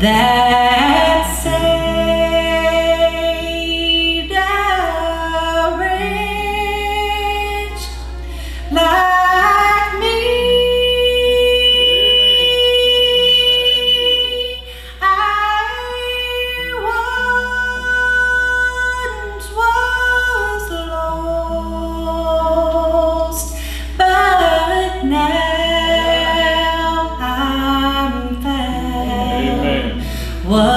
that What?